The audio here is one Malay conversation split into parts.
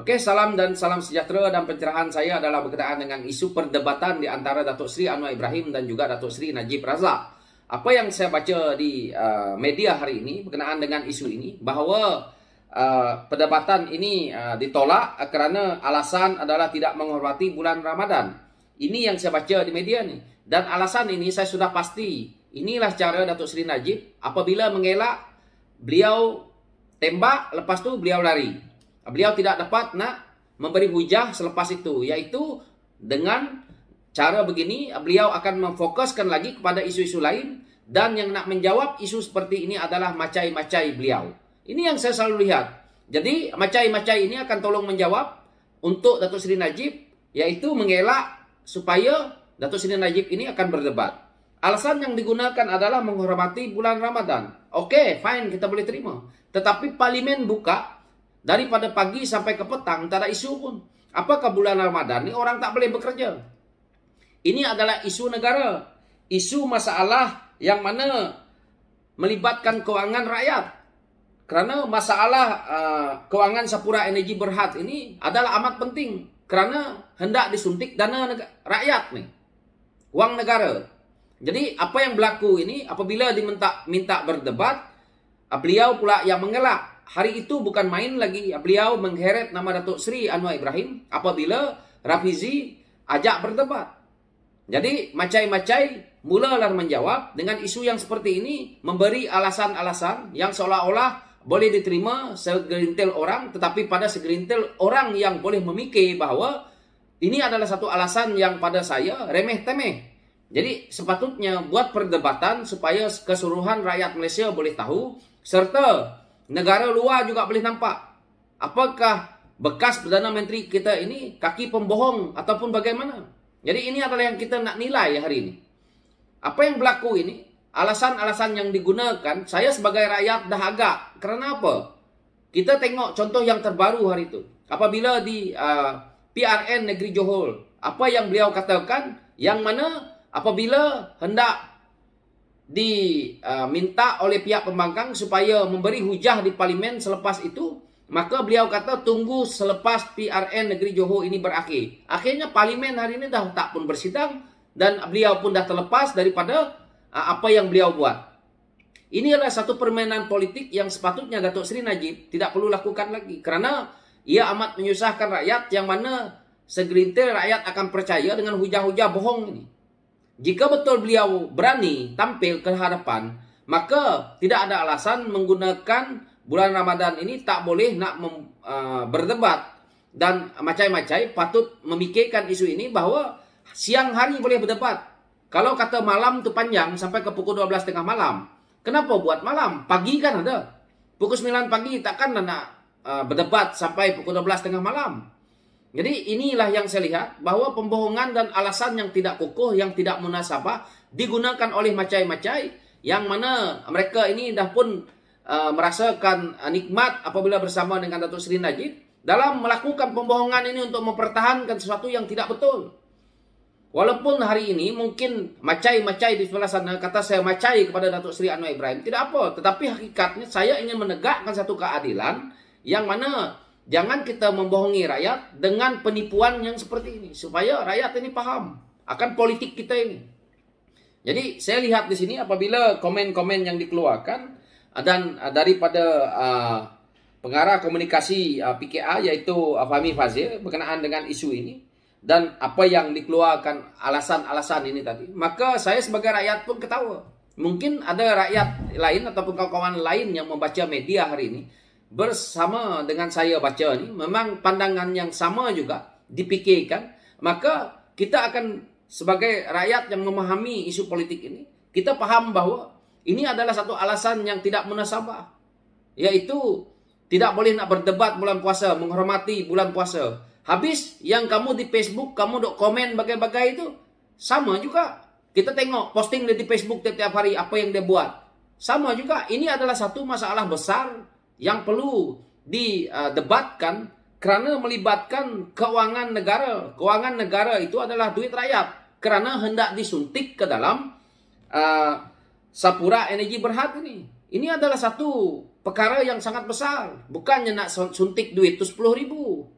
Okey, salam dan salam sejahtera dan pencerahan saya adalah berkenaan dengan isu perdebatan di antara Datuk Seri Anwar Ibrahim dan juga Datuk Seri Najib Razak. Apa yang saya baca di uh, media hari ini berkenaan dengan isu ini bahawa uh, perdebatan ini uh, ditolak kerana alasan adalah tidak menghormati bulan Ramadan. Ini yang saya baca di media ni. Dan alasan ini saya sudah pasti. Inilah cara Datuk Seri Najib apabila mengelak beliau tembak lepas tu beliau lari beliau tidak dapat nak memberi hujah selepas itu iaitu dengan cara begini beliau akan memfokuskan lagi kepada isu-isu lain dan yang nak menjawab isu seperti ini adalah macai-macai beliau. Ini yang saya selalu lihat. Jadi macai-macai ini akan tolong menjawab untuk Datuk Seri Najib iaitu mengelak supaya Datuk Seri Najib ini akan berdebat. Alasan yang digunakan adalah menghormati bulan Ramadan. Okey fine kita boleh terima. Tetapi parlimen buka Daripada pagi sampai ke petang tak ada isu pun. Apakah bulan Ramadan ni orang tak boleh bekerja? Ini adalah isu negara. Isu masalah yang mana melibatkan kewangan rakyat. Kerana masalah uh, kewangan Sapura Energi Berhad ini adalah amat penting. Kerana hendak disuntik dana rakyat ni. Wang negara. Jadi apa yang berlaku ini apabila diminta minta berdebat, beliau pula yang mengelak hari itu bukan main lagi beliau mengheret nama Datuk Seri Anwar Ibrahim apabila Rafizi ajak berdebat. Jadi macai-macai mulalah menjawab dengan isu yang seperti ini memberi alasan-alasan yang seolah-olah boleh diterima segerintil orang tetapi pada segerintil orang yang boleh memikir bahawa ini adalah satu alasan yang pada saya remeh-temeh. Jadi sepatutnya buat perdebatan supaya keseluruhan rakyat Malaysia boleh tahu serta negara luar juga boleh nampak apakah bekas Perdana Menteri kita ini kaki pembohong ataupun bagaimana. Jadi ini adalah yang kita nak nilai hari ini. Apa yang berlaku ini, alasan-alasan yang digunakan, saya sebagai rakyat dah agak. Kerana apa? Kita tengok contoh yang terbaru hari itu. Apabila di uh, PRN Negeri Johor, apa yang beliau katakan, yang mana apabila hendak diminta uh, oleh pihak pembangkang supaya memberi hujah di parlimen selepas itu maka beliau kata tunggu selepas PRN negeri Johor ini berakhir. Akhirnya parlimen hari ini dah tak pun bersidang dan beliau pun dah terlepas daripada uh, apa yang beliau buat. Ini adalah satu permainan politik yang sepatutnya Datuk Seri Najib tidak perlu lakukan lagi kerana ia amat menyusahkan rakyat yang mana segelintir rakyat akan percaya dengan hujah-hujah bohong ini jika betul beliau berani tampil ke hadapan, maka tidak ada alasan menggunakan bulan Ramadan ini tak boleh nak mem, uh, berdebat dan macai-macai patut memikirkan isu ini bahawa siang hari boleh berdebat. Kalau kata malam tu panjang sampai ke pukul 12 tengah malam, kenapa buat malam? Pagi kan ada. Pukul 9 pagi takkan nak uh, berdebat sampai pukul 12 tengah malam. Jadi inilah yang saya lihat bahawa pembohongan dan alasan yang tidak kokoh, yang tidak munasabah digunakan oleh macai-macai yang mana mereka ini dah pun uh, merasakan nikmat apabila bersama dengan Datuk Seri Najib dalam melakukan pembohongan ini untuk mempertahankan sesuatu yang tidak betul. Walaupun hari ini mungkin macai-macai di sebelah sana kata saya macai kepada Datuk Seri Anwar Ibrahim tidak apa, tetapi hakikatnya saya ingin menegakkan satu keadilan yang mana Jangan kita membohongi rakyat dengan penipuan yang seperti ini supaya rakyat ini paham akan politik kita ini. Jadi saya lihat di sini apabila komen-komen yang dikeluarkan dan daripada uh, pengarah komunikasi uh, PKA iaitu uh, Fahmi Fazil berkenaan dengan isu ini dan apa yang dikeluarkan alasan-alasan ini tadi, maka saya sebagai rakyat pun ketawa. Mungkin ada rakyat lain ataupun kawan-kawan lain yang membaca media hari ini bersama dengan saya baca ni memang pandangan yang sama juga dipikirkan maka kita akan sebagai rakyat yang memahami isu politik ini kita faham bahawa ini adalah satu alasan yang tidak munasabah yaitu tidak boleh nak berdebat bulan puasa menghormati bulan puasa. Habis yang kamu di Facebook kamu dok komen bagai-bagai itu sama juga. Kita tengok posting di Facebook setiap hari apa yang dia buat. Sama juga ini adalah satu masalah besar yang perlu didebatkan kerana melibatkan kewangan negara. Kewangan negara itu adalah duit rakyat kerana hendak disuntik ke dalam uh, Sapura Energi Berhad ini. Ini adalah satu perkara yang sangat besar. Bukannya nak suntik duit itu 10 ribu.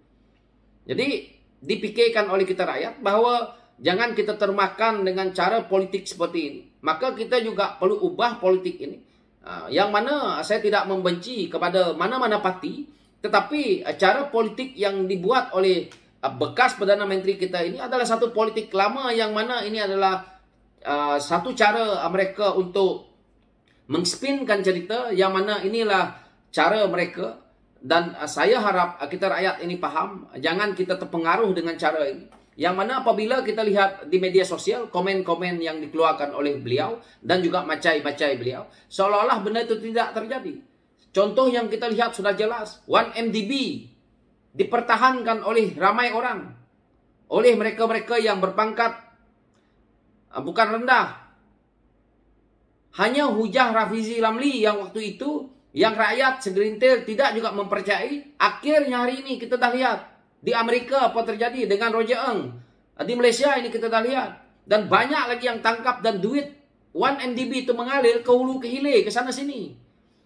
Jadi dipikirkan oleh kita rakyat bahawa jangan kita termakan dengan cara politik seperti ini. Maka kita juga perlu ubah politik ini. Ah, yang mana saya tidak membenci kepada mana-mana parti. Tetapi cara politik yang dibuat oleh bekas Perdana Menteri kita ini adalah satu politik lama yang mana ini adalah uh, satu cara mereka untuk mengspinkan cerita yang mana inilah cara mereka dan uh, saya harap uh, kita rakyat ini paham jangan kita terpengaruh dengan cara ini yang mana apabila kita lihat di media sosial komen-komen yang dikeluarkan oleh beliau dan juga macai-macai beliau seolah-olah benda itu tidak terjadi contoh yang kita lihat sudah jelas 1MDB dipertahankan oleh ramai orang oleh mereka-mereka yang berpangkat uh, bukan rendah hanya hujah Rafizi Lamli yang waktu itu yang rakyat segerintir tidak juga mempercayai. Akhirnya hari ini kita dah lihat di Amerika apa terjadi dengan Roger Eng. Di Malaysia ini kita dah lihat. Dan banyak lagi yang tangkap dan duit 1MDB itu mengalir ke hulu ke hilir ke sana sini.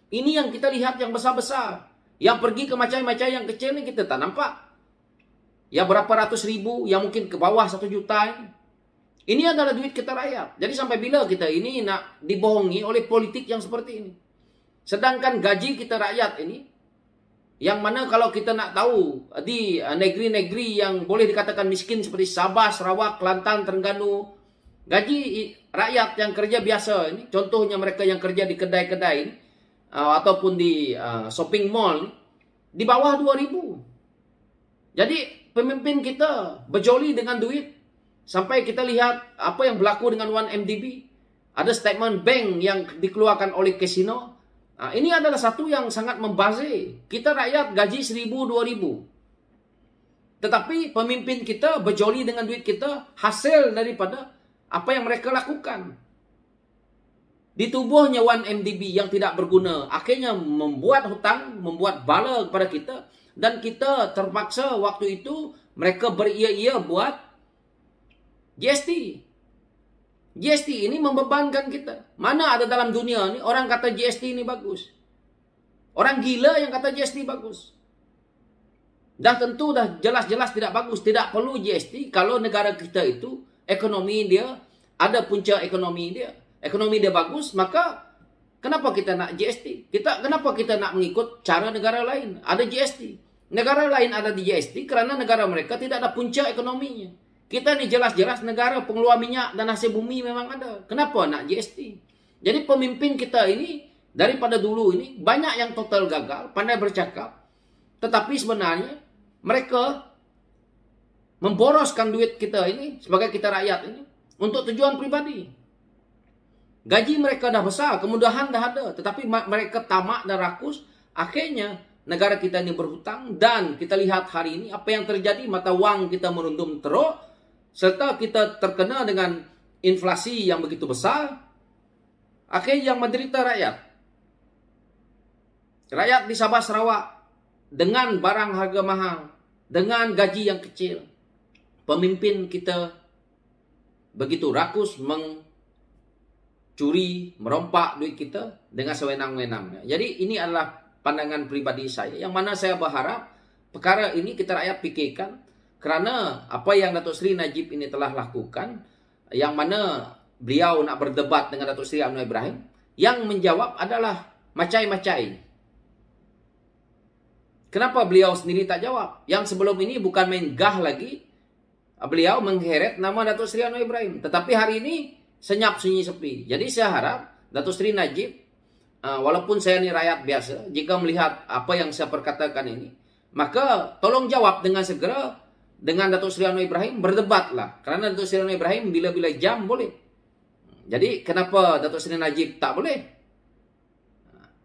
Ini yang kita lihat yang besar-besar. Yang pergi ke macam-macam yang kecil ni kita tak nampak. Ya berapa ratus ribu, yang mungkin ke bawah satu juta. Ini adalah duit kita rakyat. Jadi sampai bila kita ini nak dibohongi oleh politik yang seperti ini. Sedangkan gaji kita rakyat ini, yang mana kalau kita nak tahu di uh, negeri-negeri yang boleh dikatakan miskin seperti Sabah, Sarawak, Kelantan, Terengganu, gaji rakyat yang kerja biasa ini, contohnya mereka yang kerja di kedai-kedai uh, ataupun di uh, shopping mall, di bawah 2000. Jadi pemimpin kita berjoli dengan duit sampai kita lihat apa yang berlaku dengan 1MDB. Ada statement bank yang dikeluarkan oleh kasino Nah, ini adalah satu yang sangat membazir. Kita rakyat gaji seribu, dua ribu. Tetapi pemimpin kita berjoli dengan duit kita hasil daripada apa yang mereka lakukan. Di tubuhnya 1MDB yang tidak berguna. Akhirnya membuat hutang, membuat bala kepada kita. Dan kita terpaksa waktu itu mereka beria-ia buat GST. GST ini membebankan kita. Mana ada dalam dunia ni orang kata GST ini bagus. Orang gila yang kata GST bagus. Dah tentu dah jelas-jelas tidak bagus. Tidak perlu GST kalau negara kita itu ekonomi dia ada punca ekonomi dia. Ekonomi dia bagus, maka kenapa kita nak GST? Kita kenapa kita nak mengikut cara negara lain? Ada GST. Negara lain ada di GST kerana negara mereka tidak ada punca ekonominya. Kita ni jelas-jelas negara pengeluar minyak dan hasil bumi memang ada. Kenapa nak GST? Jadi pemimpin kita ini daripada dulu ini banyak yang total gagal, pandai bercakap. Tetapi sebenarnya mereka memboroskan duit kita ini sebagai kita rakyat ini untuk tujuan pribadi. Gaji mereka dah besar, kemudahan dah ada. Tetapi mereka tamak dan rakus. Akhirnya negara kita ini berhutang. Dan kita lihat hari ini apa yang terjadi. Mata wang kita merundum teruk serta kita terkena dengan inflasi yang begitu besar, akhirnya yang menderita rakyat. Rakyat di Sabah Sarawak dengan barang harga mahal, dengan gaji yang kecil, pemimpin kita begitu rakus mencuri, merompak duit kita dengan sewenang-wenangnya. Jadi ini adalah pandangan pribadi saya yang mana saya berharap perkara ini kita rakyat fikirkan kerana apa yang Datuk Seri Najib ini telah lakukan, yang mana beliau nak berdebat dengan Datuk Seri Anwar Ibrahim, yang menjawab adalah macai-macai. Kenapa beliau sendiri tak jawab? Yang sebelum ini bukan main gah lagi, beliau mengheret nama Datuk Seri Anwar Ibrahim. Tetapi hari ini senyap sunyi sepi. Jadi saya harap Datuk Seri Najib, uh, walaupun saya ini rakyat biasa, jika melihat apa yang saya perkatakan ini, maka tolong jawab dengan segera dengan Datuk Seri Anwar Ibrahim berdebatlah. Kerana Datuk Seri Anwar Ibrahim bila-bila jam boleh. Jadi kenapa Datuk Seri Najib tak boleh?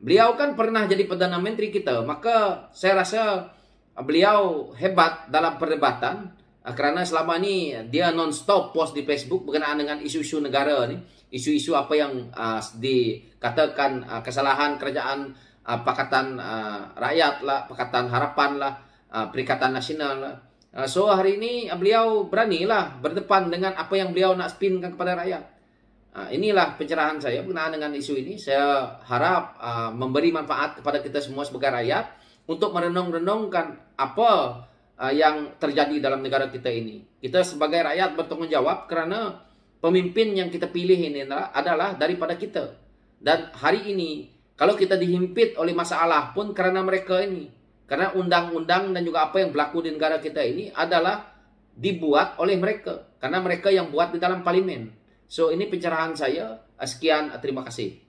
Beliau kan pernah jadi Perdana Menteri kita. Maka saya rasa beliau hebat dalam perdebatan. Kerana selama ni dia non-stop post di Facebook berkenaan dengan isu-isu negara ni. Isu-isu apa yang uh, dikatakan uh, kesalahan kerajaan uh, Pakatan uh, Rakyat lah, Pakatan Harapan lah, uh, Perikatan Nasional lah. Ah, so hari ini ah, beliau beranilah berdepan dengan apa yang beliau nak spinkan kepada rakyat. Ah, inilah pencerahan saya berkenaan dengan isu ini. Saya harap memberi manfaat kepada kita semua sebagai rakyat untuk merenung-renungkan apa yang terjadi dalam negara kita ini. Kita sebagai rakyat bertanggung jawab kerana pemimpin yang kita pilih ini adalah daripada kita. Dan hari ini kalau kita dihimpit oleh masalah pun kerana mereka ini. Karena undang-undang dan juga apa yang berlaku di negara kita ini adalah dibuat oleh mereka. Karena mereka yang buat di dalam parlimen. So ini pencerahan saya. Sekian, terima kasih.